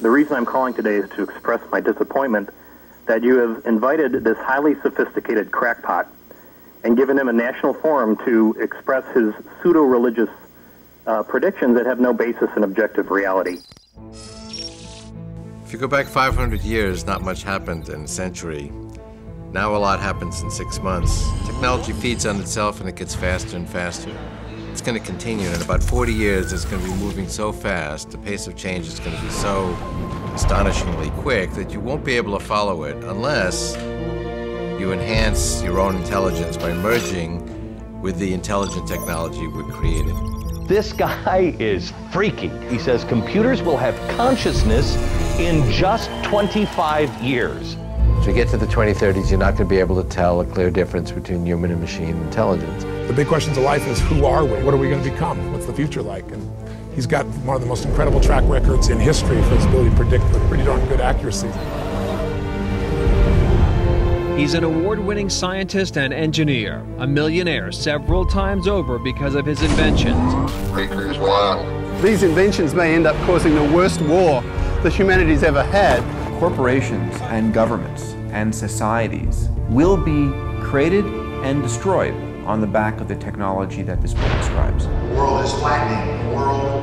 The reason I'm calling today is to express my disappointment that you have invited this highly sophisticated crackpot and given him a national forum to express his pseudo-religious uh, predictions that have no basis in objective reality. If you go back 500 years, not much happened in a century. Now a lot happens in six months. Technology feeds on itself and it gets faster and faster. It's going to continue. In about 40 years, it's going to be moving so fast, the pace of change is going to be so astonishingly quick that you won't be able to follow it unless you enhance your own intelligence by merging with the intelligent technology we created. This guy is freaky. He says computers will have consciousness in just 25 years. As we get to the 2030s, you're not going to be able to tell a clear difference between human and machine intelligence. The big questions of life is who are we? What are we going to become? What's the future like? And he's got one of the most incredible track records in history for his ability to predict with pretty darn good accuracy. He's an award winning scientist and engineer, a millionaire several times over because of his inventions. These inventions may end up causing the worst war that humanity's ever had corporations and governments and societies will be created and destroyed on the back of the technology that this book describes. The world is flattening. The world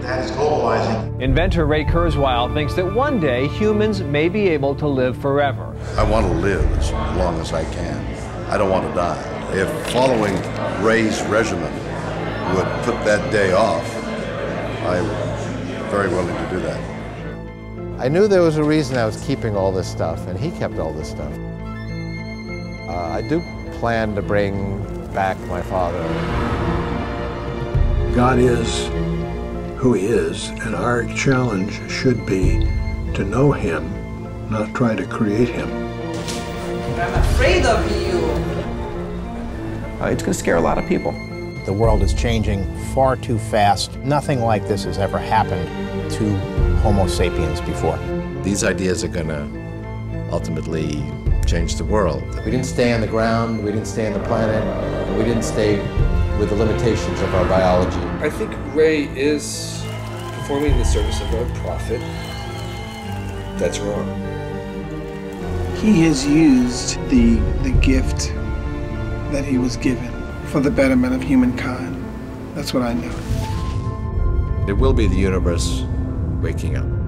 that is globalizing. Inventor Ray Kurzweil thinks that one day humans may be able to live forever. I want to live as long as I can. I don't want to die. If following Ray's regimen would put that day off, I'm very willing to do that. I knew there was a reason I was keeping all this stuff, and he kept all this stuff. Uh, I do plan to bring back my father. God is who he is, and our challenge should be to know him, not try to create him. I'm afraid of you. Uh, it's going to scare a lot of people. The world is changing far too fast. Nothing like this has ever happened to Homo sapiens before. These ideas are going to ultimately change the world. We didn't stay on the ground, we didn't stay on the planet, and we didn't stay with the limitations of our biology. I think Ray is performing the service of a prophet. That's wrong. He has used the, the gift that he was given for the betterment of humankind. That's what I know. It will be the universe waking up.